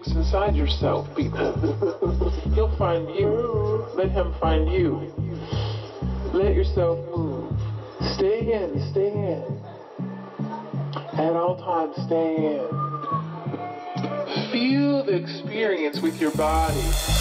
It's inside yourself, people. He'll find you. Let him find you. Let yourself move. Stay in, stay in. At all times, stay in. Feel the experience with your body.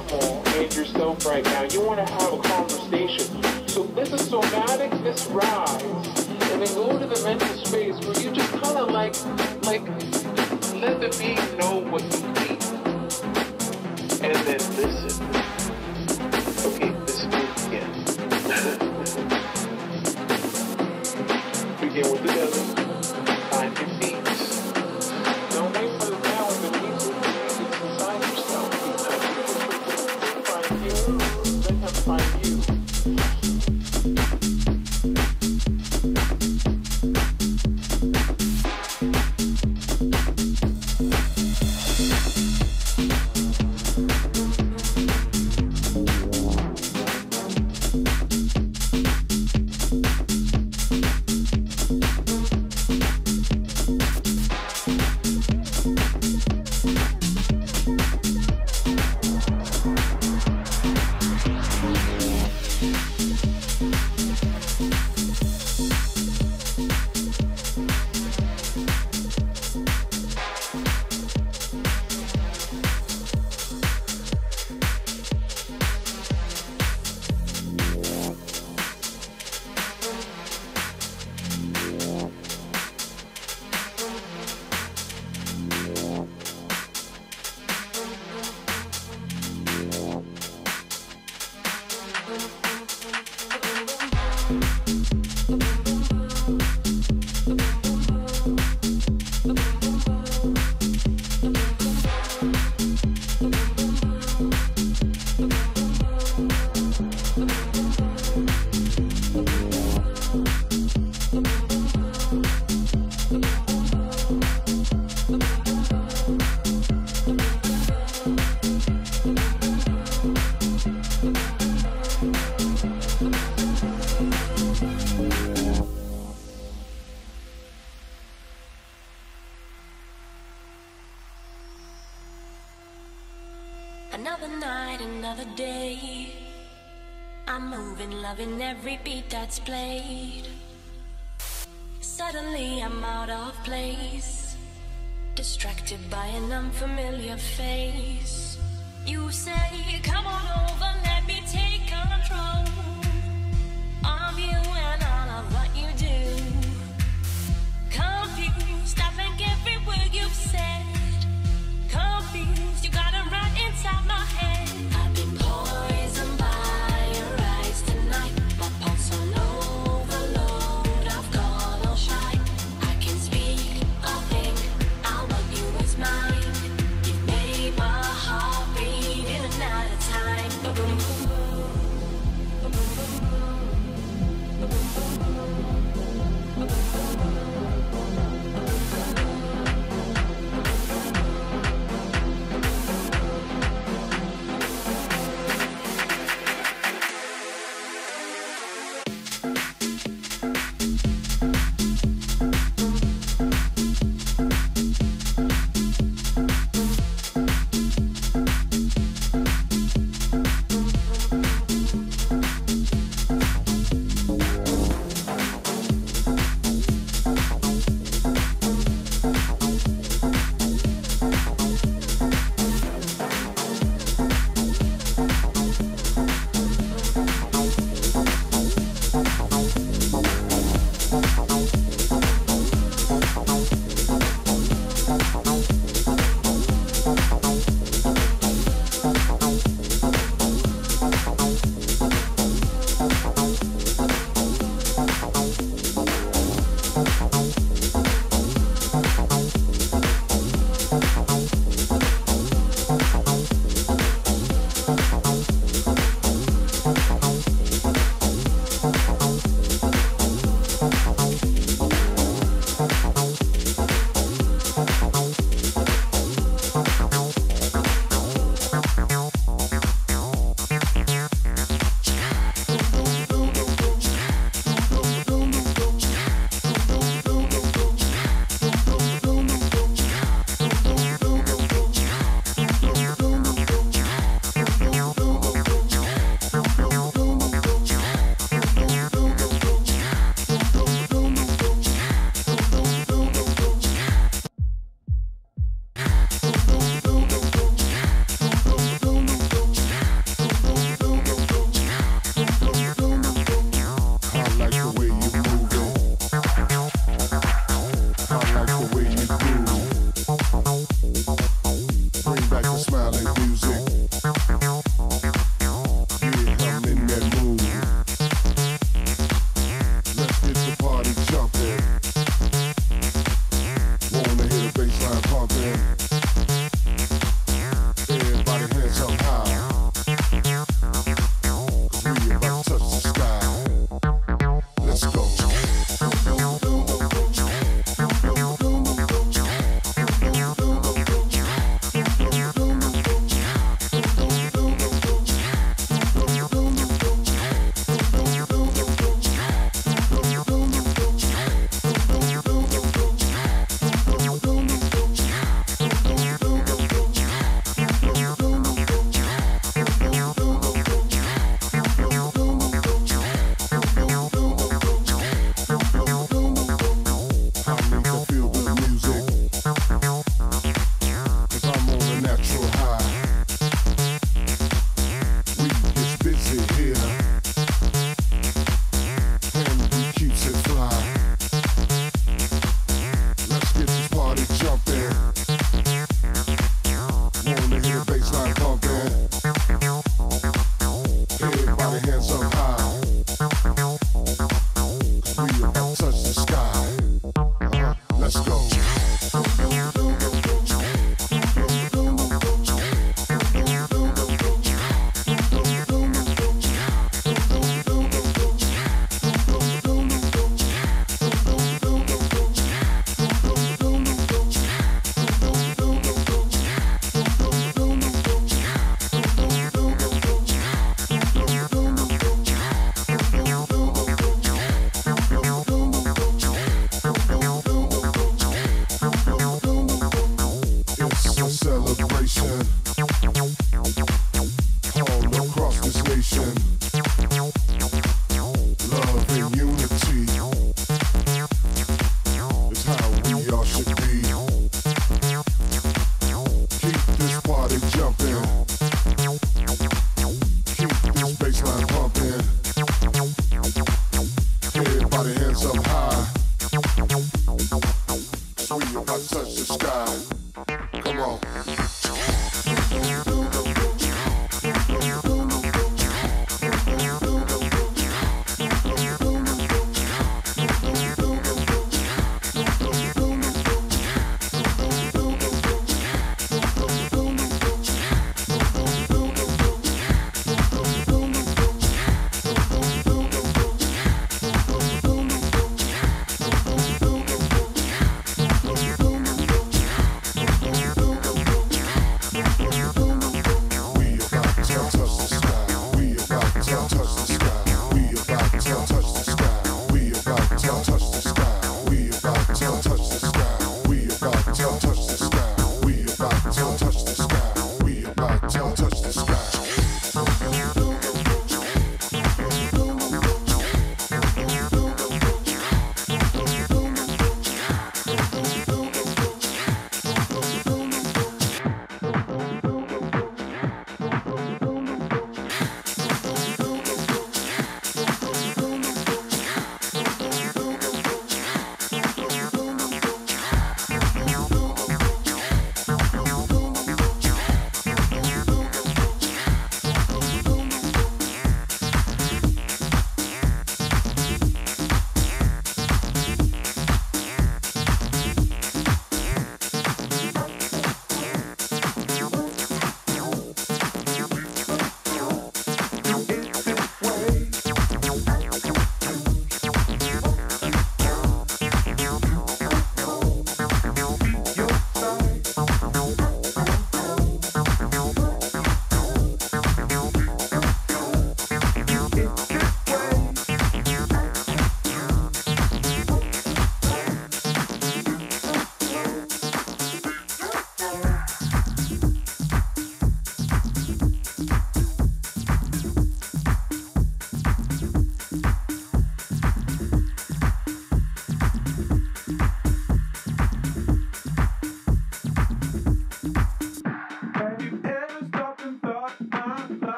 animal in yourself right now. You want to have a conversation. So this is somatic, this rise. And then go to the mental space where you just kind of like, like, let the being know what you need. And then listen.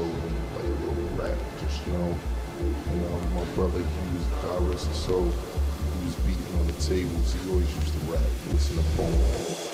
Told him like a little rap, just you know, you know, my brother, he was God rest his soul. He was beating on the tables. He always used to rap. Listen to phone.